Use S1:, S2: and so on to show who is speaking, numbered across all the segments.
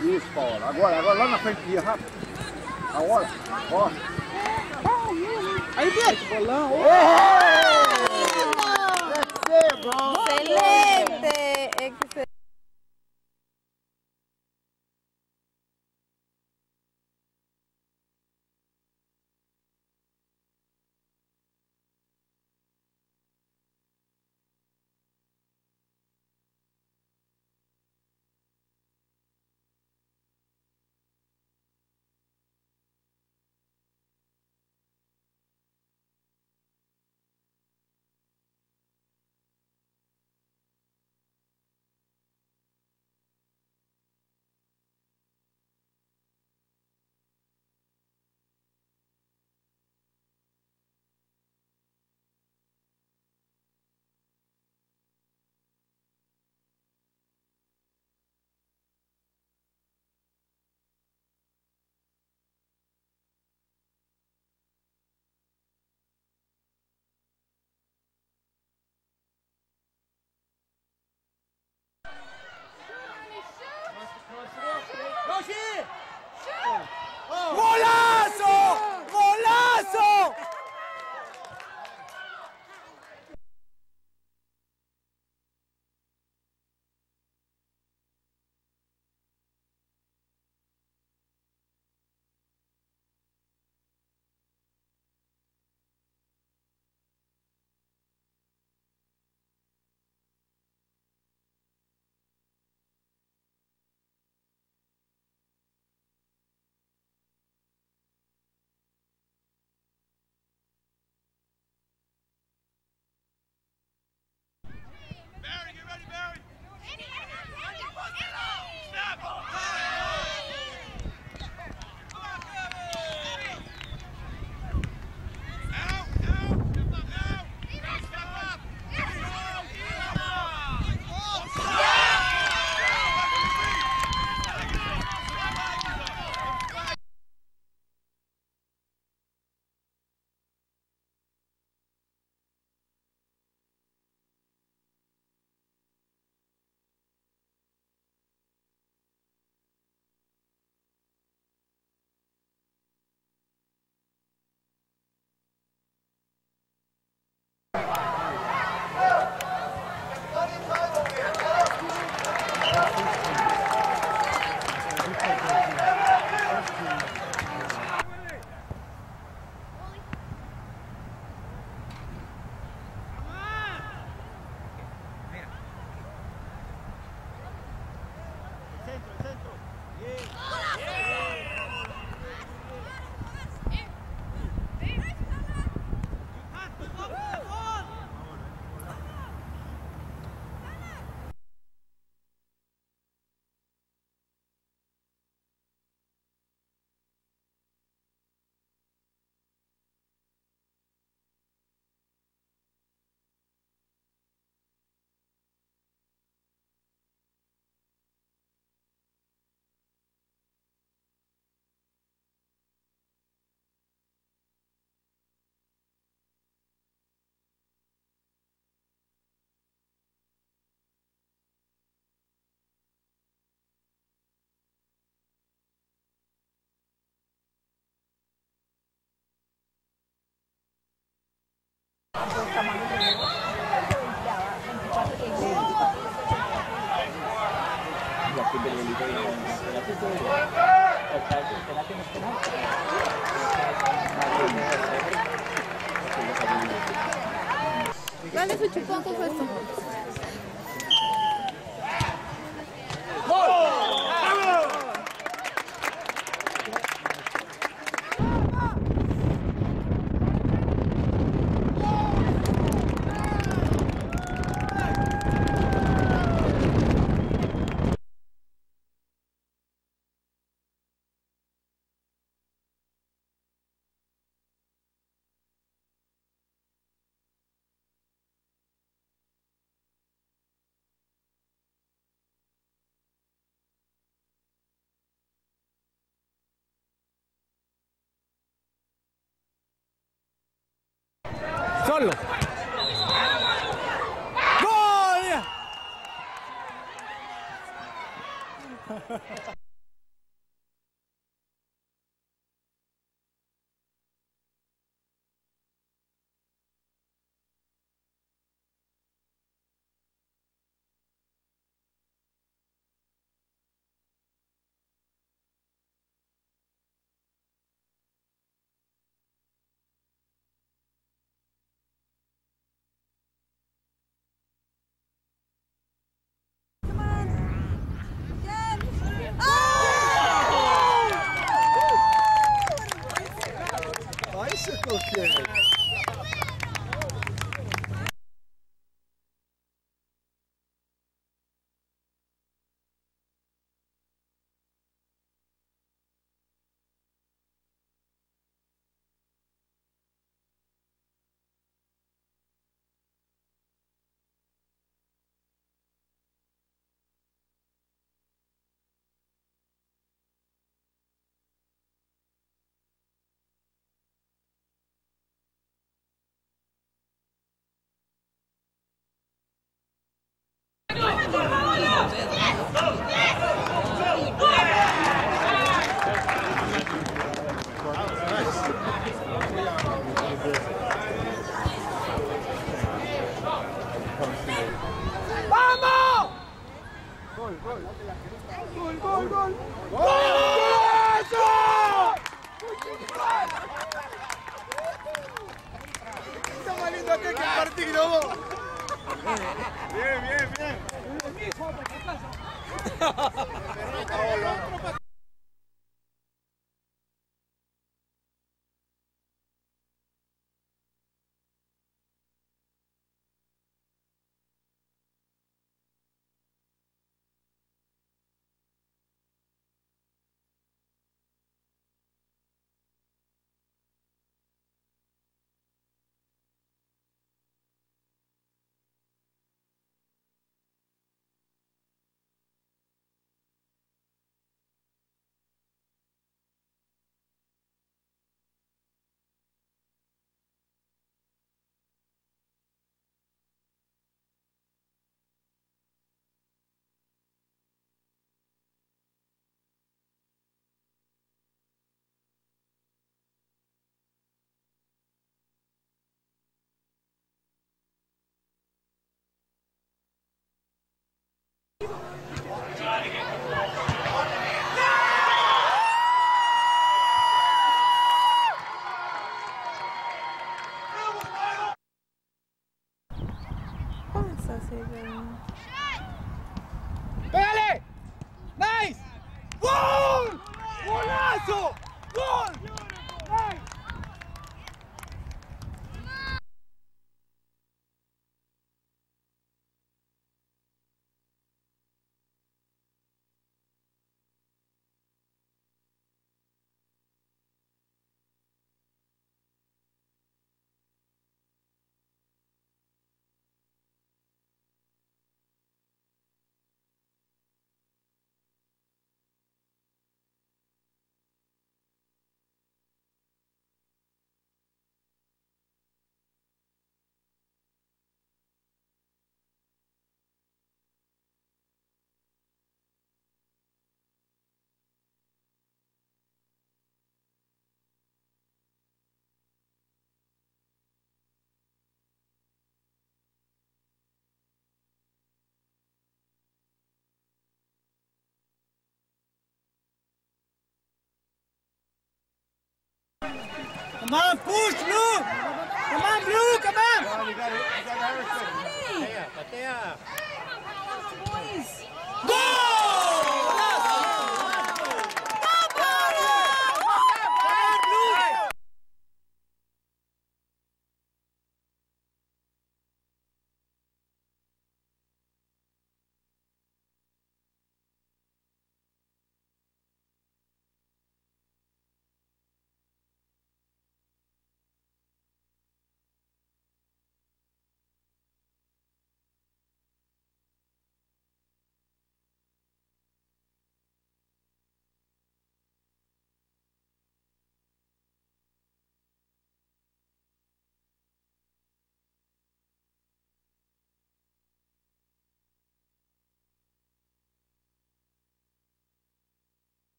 S1: Isso, Paola. Agora, agora lá na frente, Bia, rápido. A hora. Ó.
S2: Aí, que bolão.
S3: Excelente, Dale su chupón con.
S2: Collo. Gol!
S3: bicycle kick. Come on, push, Blue! Come on, Blue, come on!
S1: Come on, you got it. You got everything. Vámonos.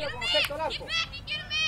S4: pelea con usted,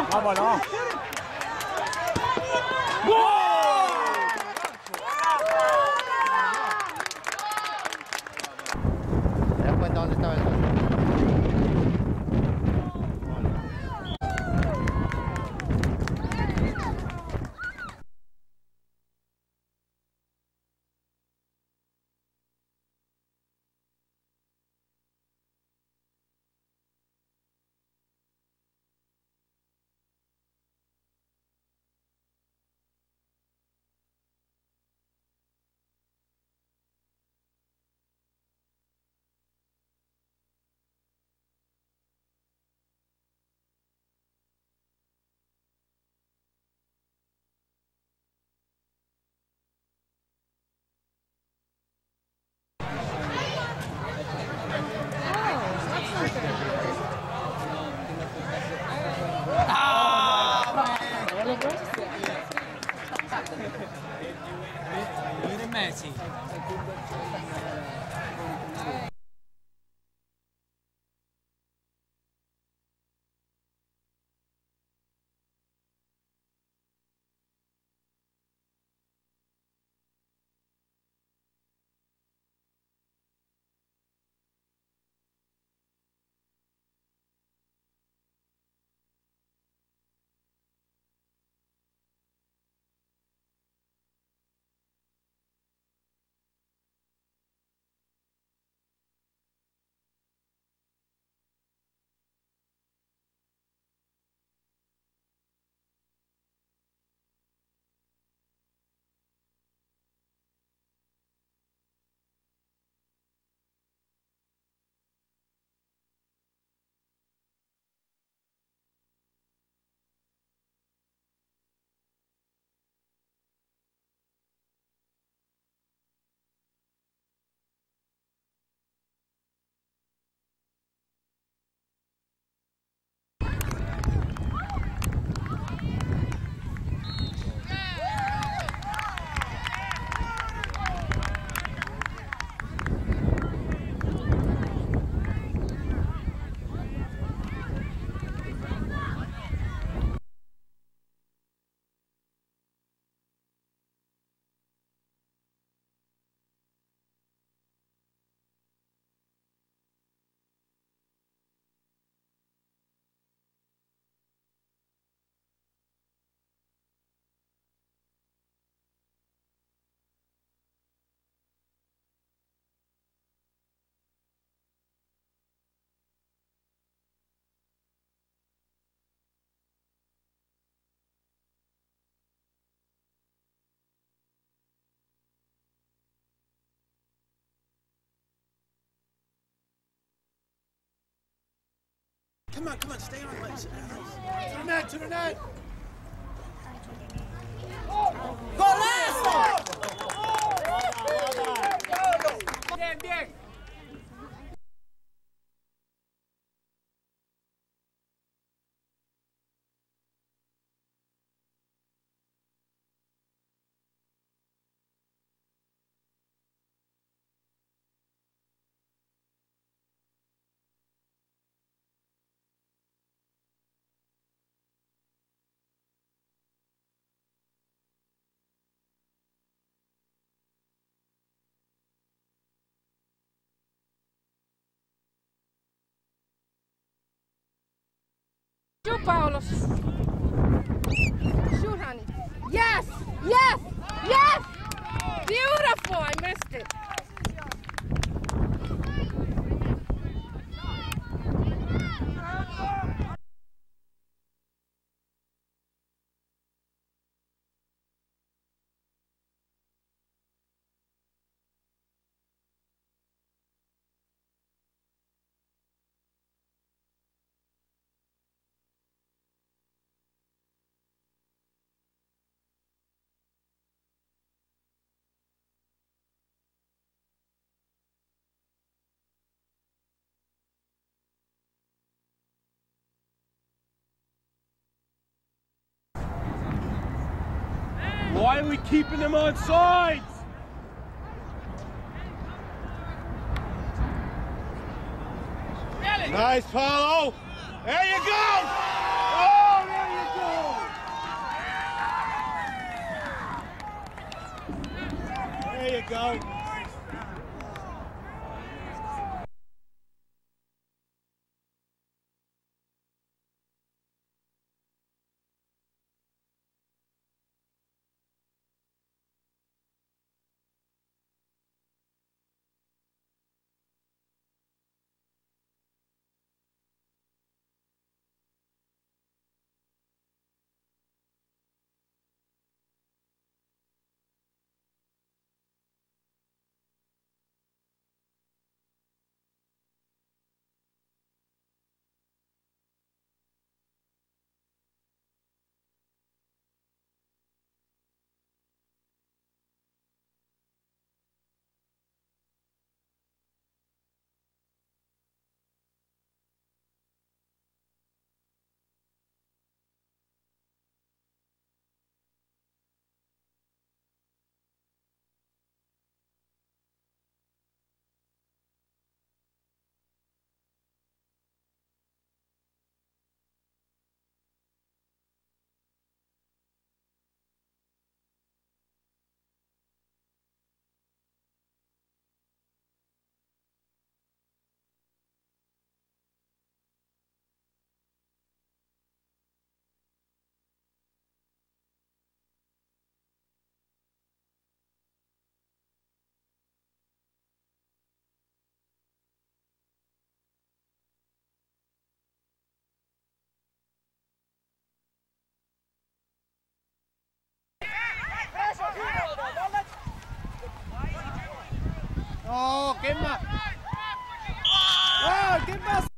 S5: 봐봐라.
S6: Come on, come on, stay on legs.
S5: To the net, to the net. Bien, bien.
S3: Shoot, Paolo. Shoot, honey. Yes, yes, yes. Beautiful. I missed it.
S7: Why are we keeping them on sides? Nice, Paulo. There you go. Oh, there you go. There you go.
S3: No, ¿qué más? ¡Oh, ¿Qué más?